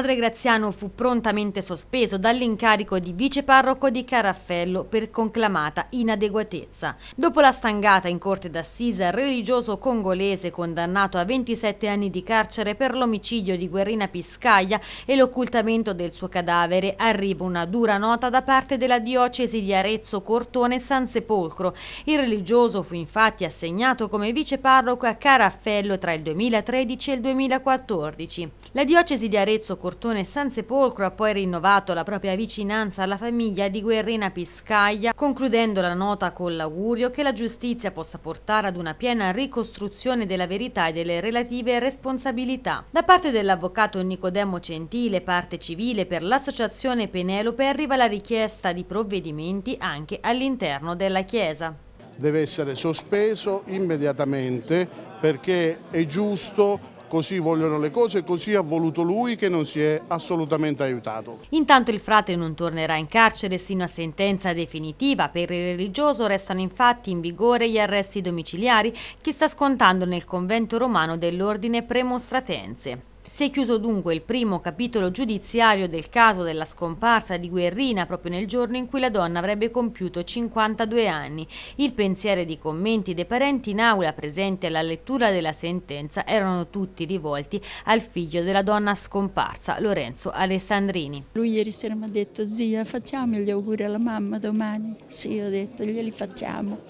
Padre Graziano fu prontamente sospeso dall'incarico di viceparroco di Caraffello per conclamata inadeguatezza. Dopo la stangata in corte d'assise, il religioso congolese condannato a 27 anni di carcere per l'omicidio di Guerrina Piscaglia e l'occultamento del suo cadavere, arriva una dura nota da parte della diocesi di Arezzo Cortone San Sepolcro. Il religioso fu infatti assegnato come viceparroco a Caraffello tra il 2013 e il 2014. La diocesi di Arezzo Cortone San Sepolcro ha poi rinnovato la propria vicinanza alla famiglia di Guerrina Piscaglia, concludendo la nota con l'augurio che la giustizia possa portare ad una piena ricostruzione della verità e delle relative responsabilità. Da parte dell'avvocato Nicodemo Gentile, parte civile per l'associazione Penelope, arriva la richiesta di provvedimenti anche all'interno della Chiesa. Deve essere sospeso immediatamente perché è giusto così vogliono le cose, così ha voluto lui che non si è assolutamente aiutato. Intanto il frate non tornerà in carcere sino a sentenza definitiva. Per il religioso restano infatti in vigore gli arresti domiciliari che sta scontando nel convento romano dell'ordine premostratense. Si è chiuso dunque il primo capitolo giudiziario del caso della scomparsa di Guerrina proprio nel giorno in cui la donna avrebbe compiuto 52 anni. Il pensiero ed i commenti dei parenti in aula presenti alla lettura della sentenza erano tutti rivolti al figlio della donna scomparsa, Lorenzo Alessandrini. Lui ieri sera mi ha detto zia facciamo gli auguri alla mamma domani. Sì, ho detto glieli facciamo.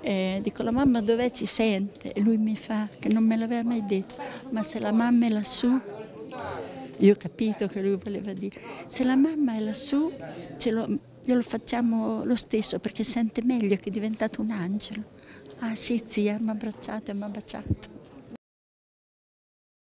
E dico la mamma dov'è? Ci sente. E lui mi fa che non me l'aveva mai detto ma se la mamma è lassù? Io ho capito che lui voleva dire se la mamma è lassù lo, glielo facciamo lo stesso perché sente meglio che è diventato un angelo. Ah sì zia mi ha abbracciato e mi ha baciato